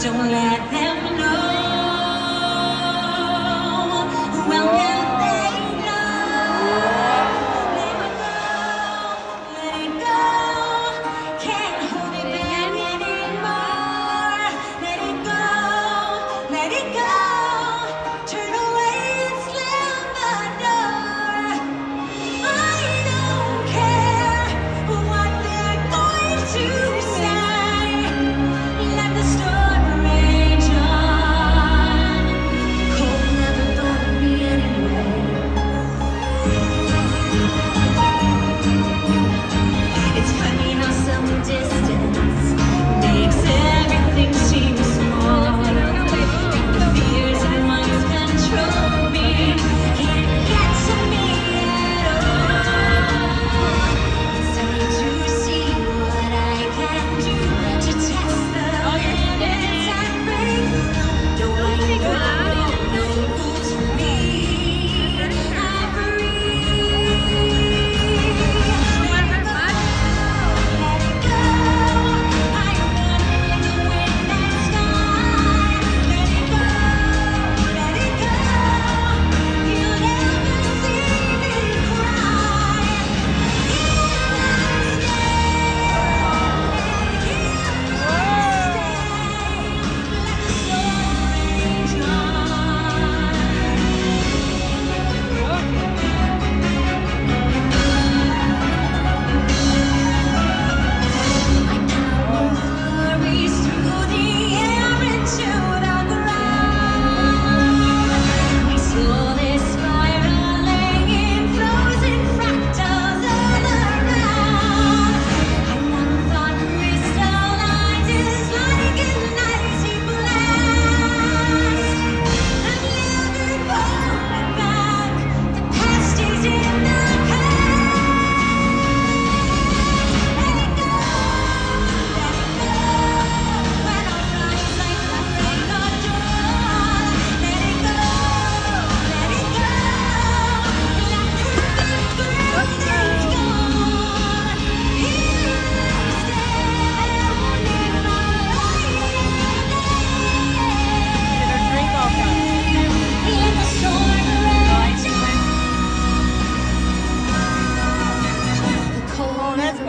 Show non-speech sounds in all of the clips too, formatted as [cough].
Don't let them in,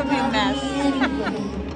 could be a mess. [laughs]